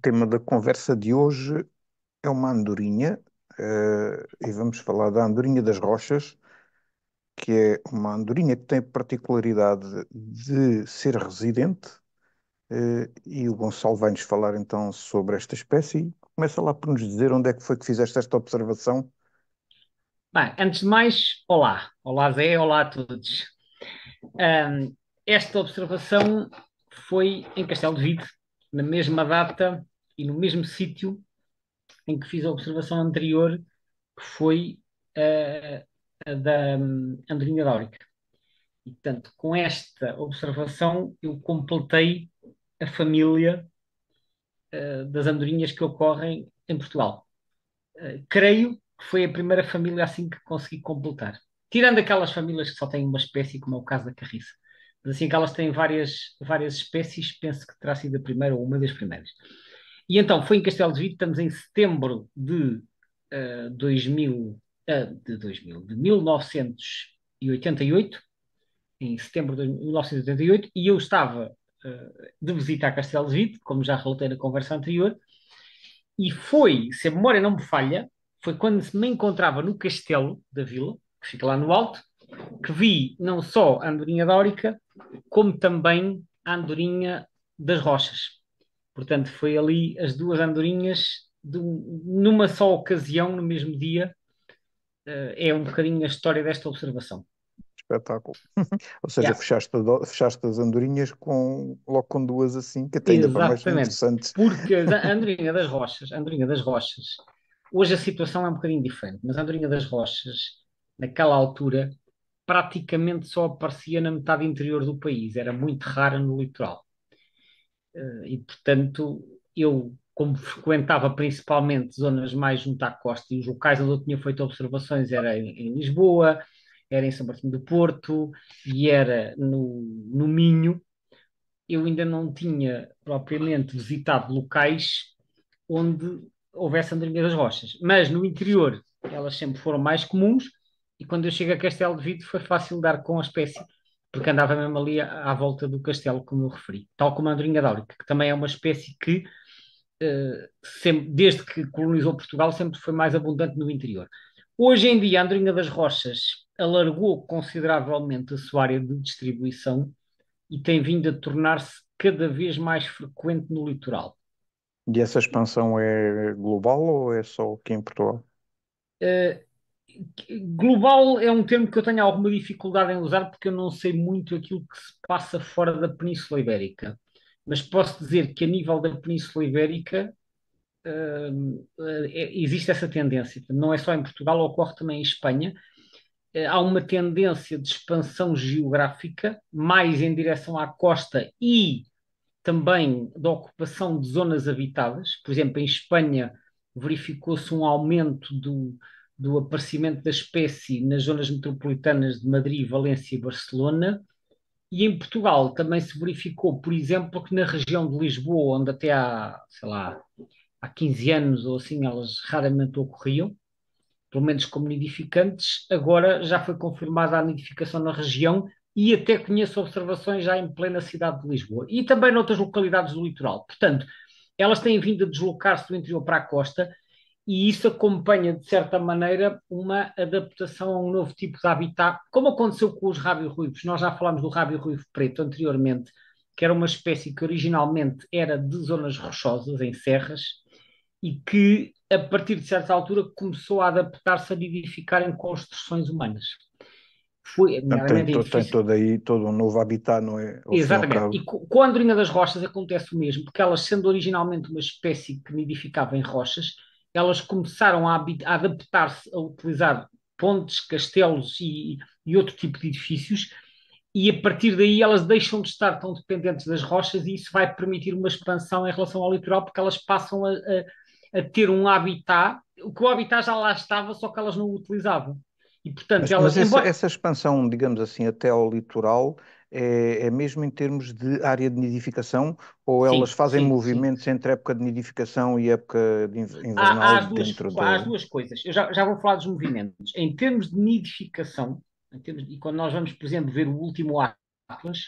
tema da conversa de hoje é uma andorinha, eh, e vamos falar da andorinha das rochas, que é uma andorinha que tem a particularidade de ser residente, eh, e o Gonçalo vai-nos falar então sobre esta espécie. Começa lá por nos dizer onde é que foi que fizeste esta observação. Bem, antes de mais, olá. Olá Zé, olá a todos. Ahm, esta observação foi em Castelo de Vide, na mesma data e no mesmo sítio em que fiz a observação anterior, que foi a da hum, Andorinha Dórica. E, portanto, com esta observação, eu completei a família eh, das andorinhas que ocorrem em Portugal. Eh, creio que foi a primeira família assim que consegui completar. Tirando aquelas famílias que só têm uma espécie, como é o caso da carriça. Mas assim que elas têm várias, várias espécies, penso que terá sido a primeira ou uma das primeiras. E então, foi em Castelo de Vide, estamos em setembro de, uh, 2000, uh, de 2000, de 1988, em setembro de 1988, e eu estava uh, de visita a Castelo de Vide, como já relatei na conversa anterior, e foi, se a memória não me falha, foi quando me encontrava no castelo da vila, que fica lá no alto, que vi não só a andorinha dórica, como também a andorinha das rochas. Portanto, foi ali as duas andorinhas de, numa só ocasião, no mesmo dia. Uh, é um bocadinho a história desta observação. Espetáculo. Ou seja, yeah. fechaste, fechaste, as andorinhas com, logo com duas assim, que até ainda para mais interessante. Porque a andorinha das rochas, a andorinha das rochas, hoje a situação é um bocadinho diferente, mas a andorinha das rochas, naquela altura, praticamente só aparecia na metade interior do país, era muito rara no litoral. Uh, e, portanto, eu, como frequentava principalmente zonas mais junto à costa, e os locais onde eu tinha feito observações era em, em Lisboa, era em São Martinho do Porto e era no, no Minho, eu ainda não tinha propriamente visitado locais onde houvesse andorinha das rochas. Mas no interior elas sempre foram mais comuns e quando eu chego a Castelo de Vide foi fácil dar com a espécie, porque andava mesmo ali à, à volta do castelo, como eu referi. Tal como a andorinha dáurica, que também é uma espécie que, uh, sempre, desde que colonizou Portugal, sempre foi mais abundante no interior. Hoje em dia, a andorinha das rochas alargou consideravelmente a sua área de distribuição e tem vindo a tornar-se cada vez mais frequente no litoral. E essa expansão é global ou é só aqui em Portugal? Uh, global é um termo que eu tenho alguma dificuldade em usar porque eu não sei muito aquilo que se passa fora da Península Ibérica. Mas posso dizer que a nível da Península Ibérica uh, uh, existe essa tendência. Não é só em Portugal, ocorre também em Espanha. há uma tendência de expansão geográfica mais em direção à costa e também da ocupação de zonas habitadas. Por exemplo, em Espanha verificou-se um aumento do, do aparecimento da espécie nas zonas metropolitanas de Madrid, Valência e Barcelona. E em Portugal também se verificou, por exemplo, que na região de Lisboa, onde até há, sei lá, há 15 anos ou assim elas raramente ocorriam, pelo menos como nidificantes, agora já foi confirmada a nidificação na região e até conheço observações já em plena cidade de Lisboa e também noutras localidades do litoral. Portanto, elas têm vindo a deslocar-se do interior para a costa e isso acompanha, de certa maneira, uma adaptação a um novo tipo de habitat, como aconteceu com os rábio-ruivos. Nós já falámos do rábio-ruivo preto anteriormente, que era uma espécie que originalmente era de zonas rochosas, em serras, e que, a partir de certa altura, começou a adaptar-se a nidificar em construções humanas foi tem, tem todo aí todo um novo habitat, não é? Ao Exatamente. E com a Andorinha das Rochas acontece o mesmo, porque elas, sendo originalmente uma espécie que nidificava em rochas, elas começaram a, a adaptar-se a utilizar pontes, castelos e, e, outro tipo de edifícios, e a partir daí elas deixam de estar tão dependentes das rochas e isso vai permitir uma expansão em relação ao litoral, porque elas passam a, a, a ter um habitat, o que o habitat já lá estava, só que elas não o utilizavam. E, portanto, mas, elas, mas essa, embora... essa, expansão, digamos assim, até ao litoral, é, é, mesmo em termos de área de nidificação ou sim, elas fazem sim, movimentos sim. entre época de nidificação e época de invernal há, há duas, há as duas coisas. Eu já, já vou falar dos movimentos. Em termos de nidificação, termos e quando nós vamos, por exemplo, ver o último Atlas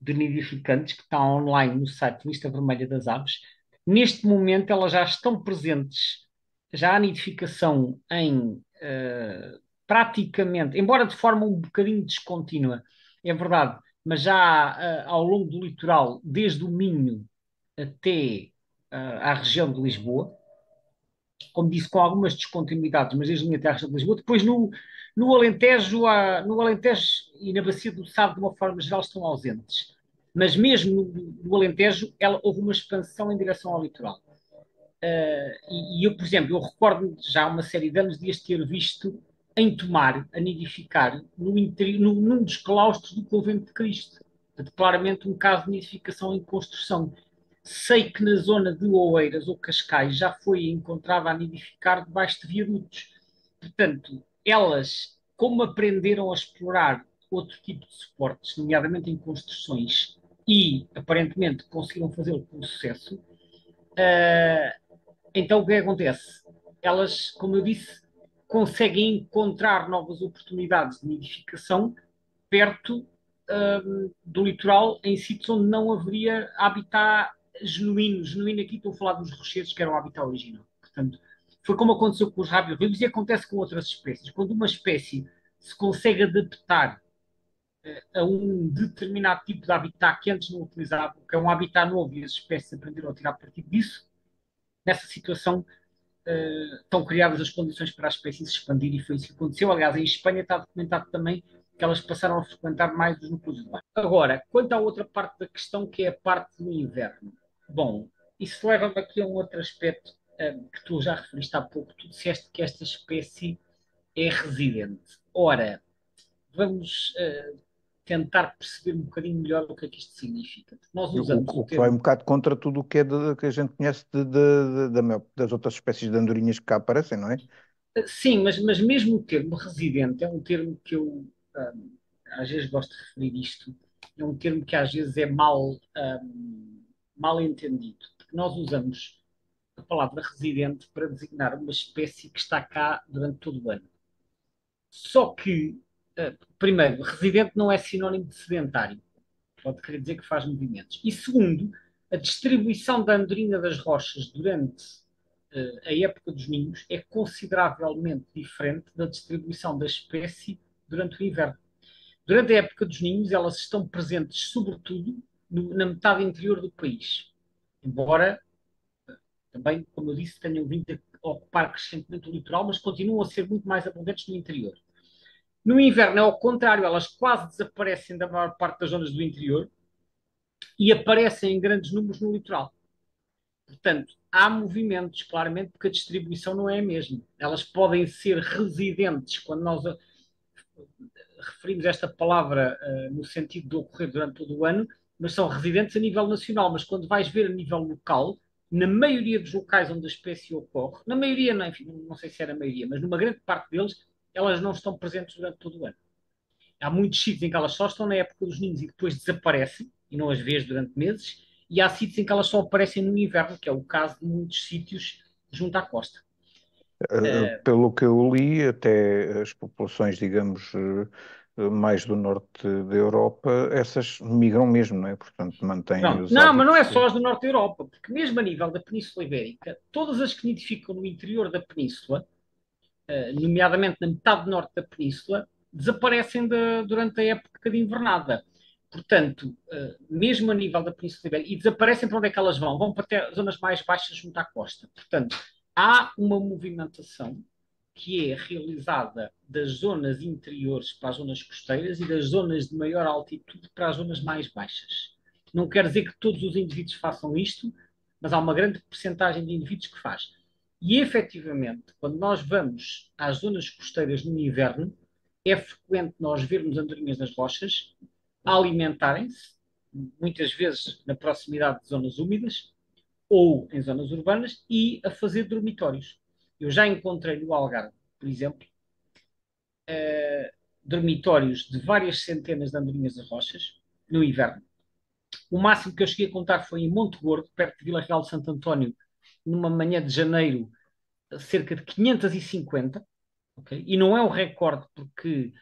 de nidificantes que está online no site Lista Vermelha das Aves, Neste momento, elas já estão presentes, já há nidificação em uh, praticamente, embora de forma um bocadinho descontínua, é verdade, mas já uh, ao longo do litoral, desde o Minho até uh, à região de Lisboa, como disse, com algumas descontinuidades, mas desde a minha terra de Lisboa. Depois no, no Alentejo, no Alentejo e na Bacia do Sado, de uma forma geral, estão ausentes. Mas mesmo no, no Alentejo, ela, houve uma expansão em direção ao litoral. Uh, e, e, eu, por exemplo, eu recordo já há uma série de anos de as ter visto em Tomar, a nidificar, no no, num dos claustros do Convento de Cristo. Portanto, claramente um caso de nidificação em construção. Sei que na zona de Oeiras ou Cascais já foi encontrada a nidificar debaixo de viadutos. Portanto, elas, como aprenderam a explorar outro tipo de suportes, nomeadamente em construções, e aparentemente conseguiram fazê-lo com sucesso, uh, então o que acontece? Elas, como eu disse, conseguem encontrar novas oportunidades de nidificação perto uh, do litoral, em sítios onde não haveria habitat genuíno, genuíno aqui estou a falar dos rochedos que eram o habitat original. Portanto, foi como aconteceu com os rábios e acontece com outras espécies. Quando uma espécie se consegue adaptar uh, a um determinado tipo de habitat que antes não utilizava, que é um habitat novo e as espécies aprenderam a tirar partido disso, nessa situação estão criadas as condições para a espécie se expandir e foi isso que aconteceu. Aliás, em Espanha está documentado também que elas passaram a frequentar mais os núcleos urbanos. Agora, quanto à outra parte da questão, que é a parte do inverno. Bom, isso leva-me aqui a um outro aspecto um, que tu já referiste há pouco. Tu disseste que esta espécie é residente. Ora, vamos uh, tentar perceber um bocadinho melhor o que é que isto significa. Nós usamos o, o termo... vai um bocado contra tudo o que, é de, que a gente conhece de, de, de, das outras espécies de andorinhas que cá aparecem, não é? Sim, mas, mas mesmo o termo residente é um termo que eu às vezes gosto de referir isto, é um termo que às vezes é mal um, mal entendido, porque nós usamos a palavra residente para designar uma espécie que está cá durante todo o ano. Só que, eh, primeiro, residente não é sinónimo de sedentário. Pode querer dizer que faz movimentos. E segundo, a distribuição da andorinha das rochas durante uh, a época dos ninhos é consideravelmente diferente da distribuição da espécie durante o inverno. Durante a época dos ninhos, elas estão presentes, sobretudo, no, na metade interior do país. Embora, também, como eu disse, tenham vindo a ocupar crescentemente o litoral, mas continuam a ser muito mais abundantes no interior. No inverno é ao contrário, elas quase desaparecem da maior parte das zonas do interior e aparecem em grandes números no litoral. Portanto, há movimentos, claramente, porque a distribuição não é a mesma. Elas podem ser residentes, quando nós referimos esta palavra uh, no sentido de ocorrer durante todo o ano, mas são residentes a nível nacional. Mas quando vais ver a nível local, na maioria dos locais onde a espécie ocorre, na maioria, não, enfim, não sei se era a maioria, mas numa grande parte deles, elas não estão presentes durante todo o ano. Há muitos sítios em que elas só estão na época dos ninhos e depois desaparecem, e não as vês durante meses, e há sítios em que elas só aparecem no inverno, que é o caso de muitos sítios junto à costa. Uh, pelo que eu li, até as populações, digamos, mais do norte da Europa, essas migram mesmo, não é? Portanto, mantêm não, Não, mas não é só as do norte da Europa, porque mesmo a nível da Península Ibérica, todas as que nidificam no interior da Península, eh, nomeadamente na metade norte da Península, desaparecem de, durante a época de invernada. Portanto, eh, mesmo a nível da Península Ibérica, e desaparecem para onde é que elas vão? Vão para zonas mais baixas junto à costa. Portanto, há uma movimentação que é realizada das zonas interiores para as zonas costeiras e das zonas de maior altitude para as zonas mais baixas. Não quer dizer que todos os indivíduos façam isto, mas há uma grande porcentagem de indivíduos que faz. E efetivamente, quando nós vamos às zonas costeiras no inverno, é frequente nós vermos andorinhas nas rochas alimentarem-se, muitas vezes na proximidade de zonas úmidas ou em zonas urbanas, e a fazer dormitórios. Eu já encontrei no Algarve, por exemplo, uh, dormitórios de várias centenas de andorinhas de rochas no inverno. O máximo que eu cheguei a contar foi em Monte Gordo, perto de Vila Real de Santo António, numa manhã de janeiro, cerca de 550. Okay? E não é o recorde, porque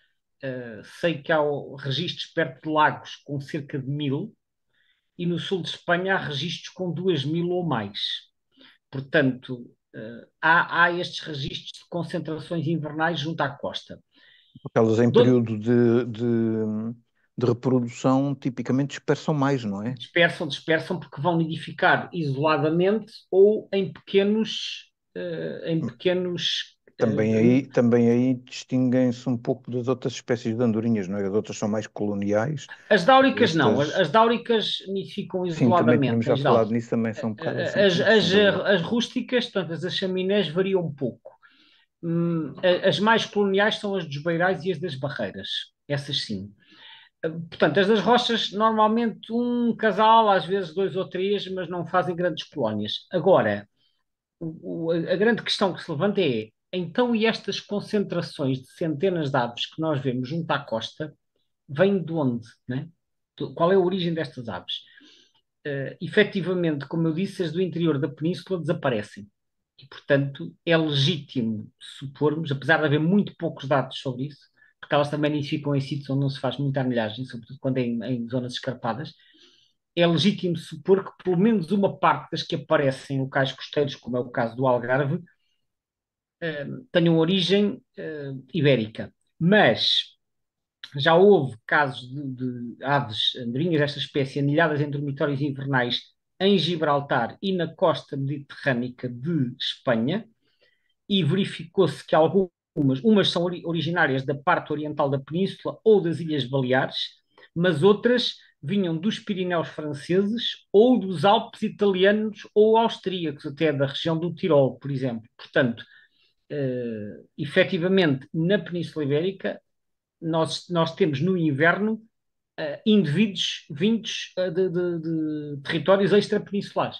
uh, sei que há registros perto de lagos com cerca de mil. e no sul de Espanha há registros com 2 mil ou mais. Portanto, uh, há, há, estes registros de concentrações invernais junto à costa. Aquelas em Do... período de, de, de, reprodução tipicamente dispersam mais, não é? Dispersam, dispersam porque vão nidificar isoladamente ou em pequenos, uh, em pequenos também uh, aí, também aí distinguem-se um pouco das outras espécies de andorinhas, não é? As outras são mais coloniais. As dáuricas Estas... não, as, as dáuricas nidificam isoladamente. Sim, já falado nisso, também são um bocado assim, as, as, as, rústicas, portanto, as chaminés variam um pouco. Hum, as mais coloniais são as dos beirais e as das barreiras, essas sim. Portanto, as das rochas, normalmente um casal, às vezes dois ou três, mas não fazem grandes colónias. Agora, o, a grande questão que se levanta é então, e estas concentrações de centenas de aves que nós vemos junto à costa, vêm de onde? Né? Qual é a origem destas aves? Uh, efetivamente, como eu disse, as do interior da península desaparecem. E, portanto, é legítimo supormos, apesar de haver muito poucos dados sobre isso, porque elas também nidificam em sítios onde não se faz muita arnilhagem, sobretudo quando é em, em zonas escarpadas, é legítimo supor que pelo menos uma parte das que aparecem em locais costeiros, como é o caso do Algarve, tenham origem uh, ibérica. Mas já houve casos de, de aves andorinhas desta espécie anilhadas em dormitórios invernais em Gibraltar e na costa mediterrânica de Espanha, e verificou-se que algumas, umas são ori originárias da parte oriental da península ou das Ilhas Baleares, mas outras vinham dos Pirineus franceses ou dos Alpes italianos ou austríacos, até da região do Tirol, por exemplo. Portanto, uh, efetivamente, na Península Ibérica, nós, nós temos no inverno uh, indivíduos vindos uh, de, de, de, territórios extra-peninsulares.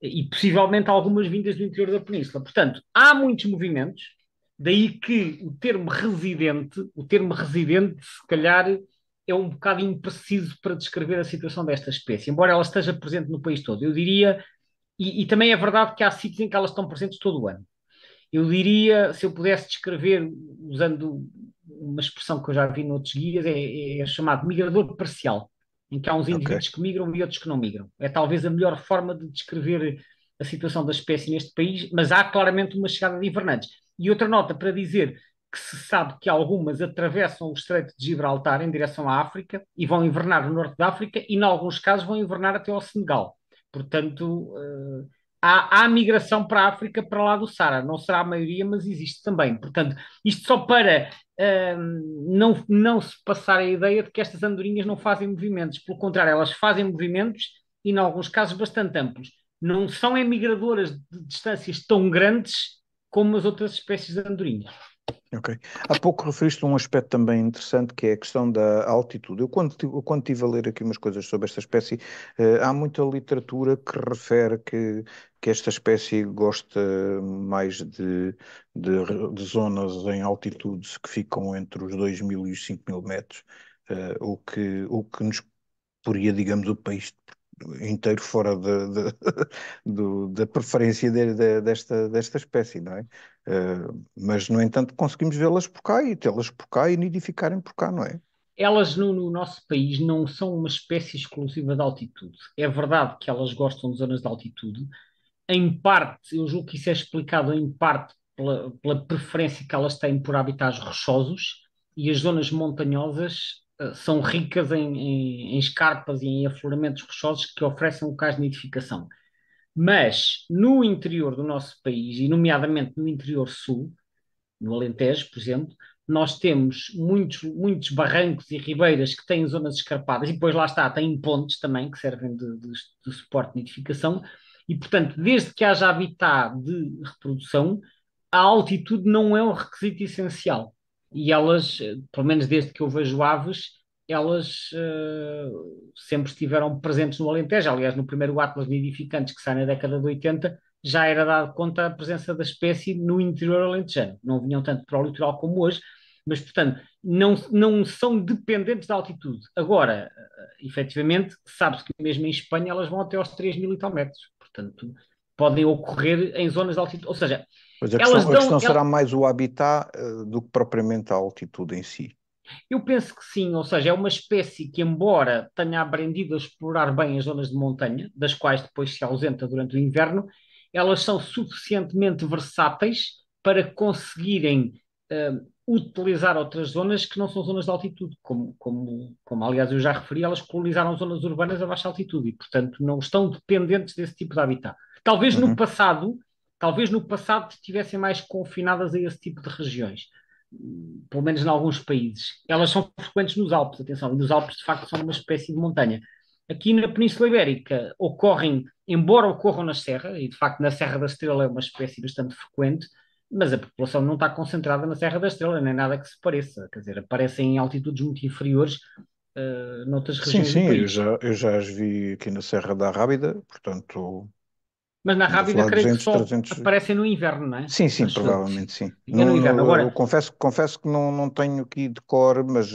E possivelmente algumas vindas do interior da península. Portanto, há muitos movimentos, daí que o termo residente, o termo residente, se calhar, é um bocado impreciso para descrever a situação desta espécie, embora ela esteja presente no país todo. Eu diria, e, e também é verdade que há sítios em que elas estão presentes todo o ano. Eu diria, se eu pudesse descrever, usando uma expressão que eu já vi noutros guias, é, é chamado migrador parcial, em que há uns indivíduos okay. que migram e outros que não migram. É talvez a melhor forma de descrever a situação da espécie neste país, mas há claramente uma chegada de invernantes. E outra nota para dizer que se sabe que algumas atravessam o Estreito de Gibraltar em direção à África e vão invernar no norte da África e, em alguns casos, vão invernar até ao Senegal. Portanto, uh, há, há migração para a África para lá do Sara. Não será a maioria, mas existe também. Portanto, isto só para uh, não, não se passar a ideia de que estas andorinhas não fazem movimentos. Pelo contrário, elas fazem movimentos e, em alguns casos, bastante amplos. Não são emigradoras de distâncias tão grandes como as outras espécies de andorinhas. Ok. Há pouco referiste um aspecto também interessante que é a questão da altitude. Eu quando, quando estive a ler aqui umas coisas sobre esta espécie, eh, há muita literatura que refere que, que esta espécie gosta mais de, de, de zonas em altitudes que ficam entre os 2 mil e os 5 mil metros, eh, o, que, o que nos poria, digamos, o país inteiro fora de, de, da preferência de, desta, desta espécie, não é? Uh, mas, no entanto, conseguimos vê-las por cá e tê-las por cá e nidificarem por cá, não é? Elas no, no, nosso país não são uma espécie exclusiva de altitude. É verdade que elas gostam de zonas de altitude. Em parte, eu julgo que isso é explicado em parte pela, pela preferência que elas têm por habitats rochosos e as zonas montanhosas são ricas em, em, em, escarpas e em afloramentos rochosos que oferecem locais de nidificação. Mas no interior do nosso país, e nomeadamente no interior sul, no Alentejo, por exemplo, nós temos muitos, muitos barrancos e ribeiras que têm zonas escarpadas, e depois lá está, têm pontes também que servem de, de, de suporte de nidificação, e portanto, desde que haja habitat de reprodução, a altitude não é um requisito essencial e elas, eh, pelo menos desde que eu vejo aves, elas uh, sempre estiveram presentes no Alentejo. Aliás, no primeiro Atlas Nidificantes, que sai na década de 80, já era dado conta a presença da espécie no interior alentejano. Não vinham tanto para o litoral como hoje, mas, portanto, não, não são dependentes da altitude. Agora, uh, efetivamente, sabe-se que mesmo em Espanha elas vão até aos 3 mil e tal metros. Portanto, podem ocorrer em zonas de altitude. Ou seja, Pois a questão, a questão será mais o habitat uh, do que propriamente a altitude em si. Eu penso que sim, ou seja, é uma espécie que, embora tenha aprendido a explorar bem as zonas de montanha, das quais depois se ausenta durante o inverno, elas são suficientemente versáteis para conseguirem uh, utilizar outras zonas que não são zonas de altitude, como, como, como aliás eu já referi, elas colonizaram zonas urbanas a baixa altitude e, portanto, não estão dependentes desse tipo de habitat. Talvez uhum. no passado, talvez no passado estivessem mais confinadas a esse tipo de regiões, pelo menos em alguns países. Elas são frequentes nos Alpes, atenção, e nos Alpes de facto são uma espécie de montanha. Aqui na Península Ibérica ocorrem, embora ocorram na Serra, e de facto na Serra da Estrela é uma espécie bastante frequente, mas a população não está concentrada na Serra da Estrela, nem nada que se pareça. Quer dizer, aparecem em altitudes muito inferiores uh, noutras regiões. Sim, sim, eu já, eu já as vi aqui na Serra da Rábida, portanto mas na Rábida creio 200, que só 300... aparecem no inverno, não é? Sim, sim, provavelmente sim. Não, no inverno. Agora, eu confesso, confesso que não, não tenho aqui de cor, mas,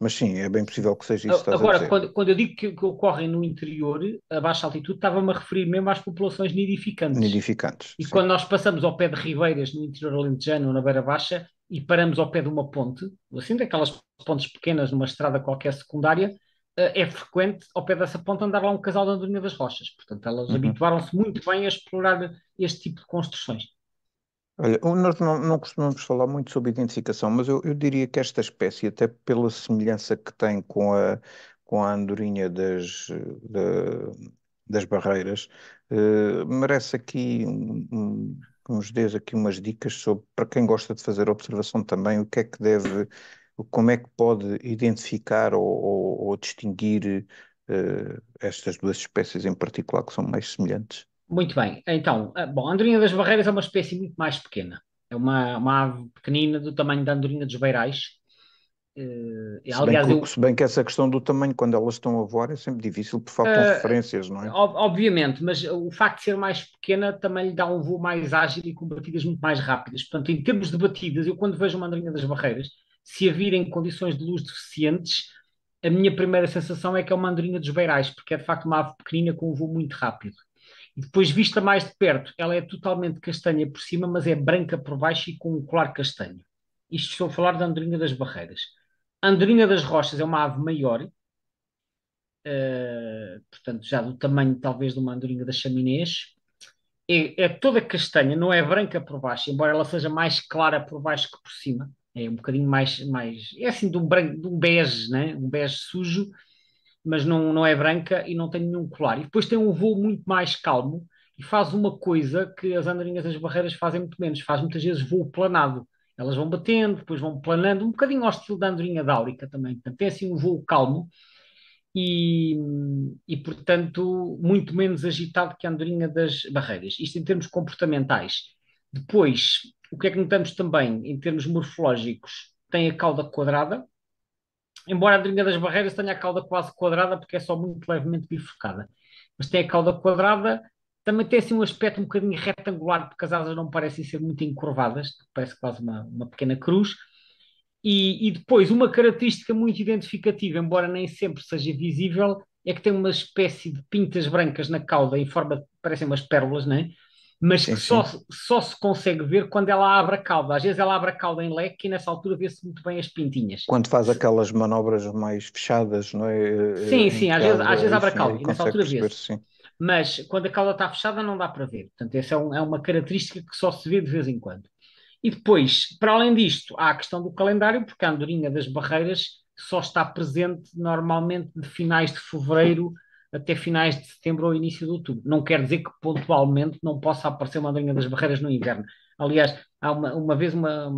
mas sim, é bem possível que seja isso. Agora, quando, quando eu digo que, que, ocorrem no interior, a baixa altitude, estava-me a referir mesmo às populações nidificantes. Nidificantes. E sim. quando nós passamos ao pé de ribeiras no interior alentejano ou na beira baixa e paramos ao pé de uma ponte, assim daquelas pontes pequenas numa estrada qualquer secundária, eh, é frequente ao pé dessa ponta andar lá um casal de andorinha das rochas. Portanto, elas uhum. habituaram-se muito bem a explorar este tipo de construções. Olha, nós não, não, costumamos falar muito sobre identificação, mas eu, eu, diria que esta espécie, até pela semelhança que tem com a, com a andorinha das, de, das barreiras, uh, merece aqui um, um, uns dias aqui umas dicas sobre, para quem gosta de fazer observação também, o que é que deve como é que pode identificar ou, ou, ou distinguir uh, estas duas espécies em particular que são mais semelhantes? Muito bem. Então, eh, bom, a andorinha das barreiras é uma espécie muito mais pequena. É uma, uma ave pequenina do tamanho da andorinha dos beirais. Uh, se, aliás, bem que, eu... se bem que essa questão do tamanho, quando elas estão a voar, é sempre difícil por falta uh, de referências, não é? Obviamente, mas o facto de ser mais pequena também lhe dá um voo mais ágil e com batidas muito mais rápidas. Portanto, em termos de batidas, eu quando vejo uma andorinha das barreiras, se a vir em condições de luz deficientes, a minha primeira sensação é que é uma andorinha dos beirais, porque é de facto uma ave pequenina com um voo muito rápido. E depois, vista mais de perto, ela é totalmente castanha por cima, mas é branca por baixo e com um colar castanho. Isto estou a falar da andorinha das barreiras. A andorinha das rochas é uma ave maior, uh, portanto, já do tamanho talvez de uma andorinha das chaminés. É, é toda castanha, não é branca por baixo, embora ela seja mais clara por baixo que por cima é um bocadinho mais, mais é assim de um, branco, de um bege, né? um bege sujo, mas não, não é branca e não tem nenhum colar. E depois tem um voo muito mais calmo e faz uma coisa que as andorinhas das barreiras fazem muito menos, faz muitas vezes voo planado. Elas vão batendo, depois vão planando, um bocadinho ao estilo da andorinha dáurica também. Portanto, tem assim um voo calmo e, e, portanto, muito menos agitado que a andorinha das barreiras. Isto em termos comportamentais. Depois, o que é que notamos também, em termos morfológicos? Tem a cauda quadrada, embora a andorinha das barreiras tenha a cauda quase quadrada, porque é só muito levemente bifurcada. Mas tem a cauda quadrada, também tem assim um aspecto um bocadinho retangular, porque as asas não parecem ser muito encurvadas, parece quase uma, uma pequena cruz. E, e, depois, uma característica muito identificativa, embora nem sempre seja visível, é que tem uma espécie de pintas brancas na cauda, em forma, parecem umas pérolas, não é? Mas sim, que só, só se consegue ver quando ela abre a cauda. Às vezes ela abre a cauda em leque e nessa altura vê-se muito bem as pintinhas. Quando faz aquelas manobras mais fechadas, não é? Sim, sim, às vezes, às vezes abre a cauda e nessa altura vê-se. Mas quando a cauda está fechada não dá para ver. Portanto, essa é, um, é uma característica que só se vê de vez em quando. E depois, para além disto, há a questão do calendário, porque a andorinha das barreiras só está presente normalmente de finais de fevereiro até finais de setembro ou início de outubro. Não quer dizer que pontualmente não possa aparecer uma andorinha das barreiras no inverno. Aliás, há uma, uma vez uma,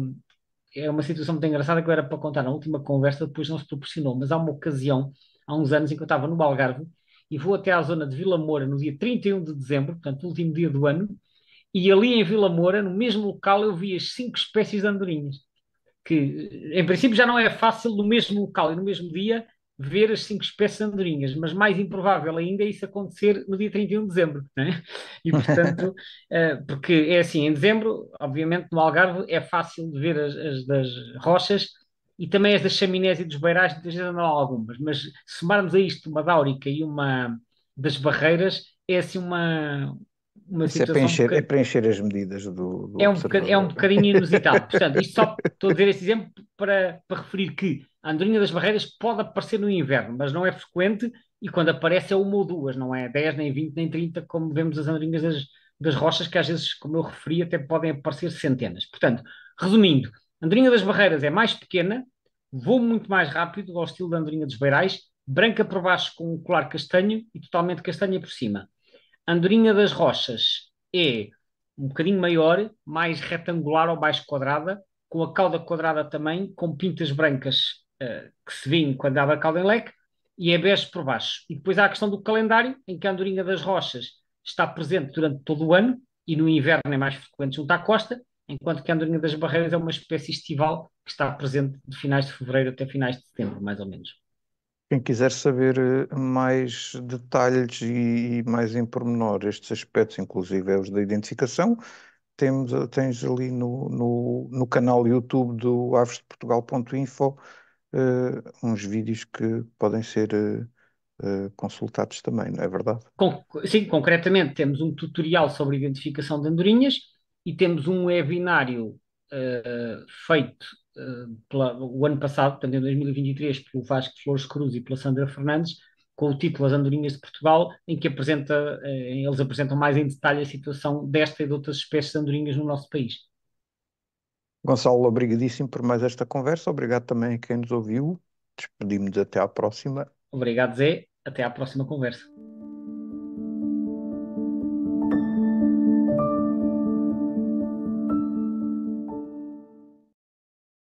é uma situação muito engraçada que eu era para contar na última conversa, depois não se proporcionou, mas há uma ocasião, há uns anos, em que eu estava no Algarve e vou até à zona de Vila Moura no dia 31 de dezembro, portanto, o último dia do ano, e ali em Vila Moura, no mesmo local, eu vi as cinco espécies de andorinhas. Que, em princípio, já não é fácil no mesmo local e no mesmo dia ver as cinco espécies andorinhas, mas mais improvável ainda é isso acontecer no dia 31 de dezembro, né? E portanto, uh, porque é assim, em dezembro, obviamente no Algarve é fácil de ver as, as das rochas e também as das chaminés e dos beirares, muitas vezes não há algumas, mas somarmos a isto uma dáurica e uma das barreiras, é assim uma, uma Isso é preencher, boca- é preencher as medidas do, do é um, é um observador. bocadinho inusitado. Portanto, isto só estou a dizer este exemplo para, para referir que a andorinha das barreiras pode aparecer no inverno, mas não é frequente e quando aparece é uma ou duas, não é 10, nem 20, nem 30, como vemos as andorinhas das, das rochas, que às vezes, como eu referi, até podem aparecer centenas. Portanto, resumindo, a andorinha das barreiras é mais pequena, voa muito mais rápido, ao estilo da andorinha dos beirais, branca por baixo com um colar castanho e totalmente castanha por cima. Andorinha das rochas é um bocadinho maior, mais retangular ou mais quadrada, com a cauda quadrada também, com pintas brancas eh, que se vêem quando abre a cauda em leque, e é bege por baixo. E depois há a questão do calendário, em que a andorinha das rochas está presente durante todo o ano, e no inverno é mais frequente junto à costa, enquanto que a andorinha das barreiras é uma espécie estival que está presente de finais de fevereiro até finais de setembro, mais ou menos. Quem quiser saber eh, mais detalhes e, e mais em pormenor estes aspectos, inclusive é os da identificação, temos, eh, tens ali no, no, no canal YouTube do avesdeportugal.info eh, uns vídeos que podem ser eh, eh, consultados também, não é verdade? Con- sim, concretamente temos um tutorial sobre identificação de andorinhas e temos um webinário feito pela- o ano passado, portanto em 2023, pelo Vasco Flores Cruz e pela Sandra Fernandes, com o título As Andorinhas de Portugal, em que apresenta, eh, eles apresentam mais em detalhe a situação desta e de outras espécies de andorinhas no nosso país. Gonçalo, obrigadíssimo por mais esta conversa, obrigado também a quem nos ouviu, despedimos-nos até à próxima. Obrigado, Zé. Até à próxima conversa.